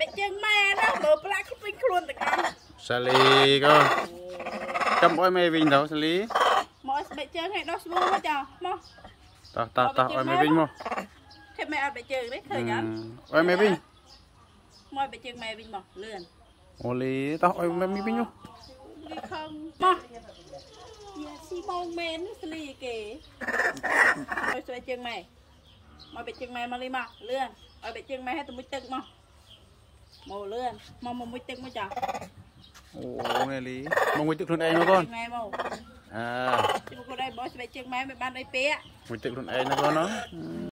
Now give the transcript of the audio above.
បិជើងម៉ែណាមើលផ្លាក់ពេញខ្លួនទាំងអស់សាលីក៏ចាំអុយមេវិញទៅសាលីមកបិជើងឲ្យដោះស្មូមកចាមកតោះតោះតោះអុយមេវិញមកឃើញម៉ែអត់បិជើងទេឃើញអត់អុយមេវិញមកបិជើងម៉ែវិញមកលឿនអូលីតោះអុយមេវិញមកនេះខំមកយ៉ាស៊ីបងមែនស្លីគេឲ្យស្វែជើងម៉ែមកបិជើងម៉ែមកលីមកលឿន ឲ្យបិជើងម៉ែឲ្យទៅមុជទឹកមកមកលឿនមកមកមុជទឹកមកចាអូមេលីមកមួយទឹកខ្លួនឯងមកកូនម៉ែមកអើជិះមកខ្លួនឯងបោះស្បែកជើងម៉ែមិនបានអីពាកមួយទឹកខ្លួនឯងណាកូនណា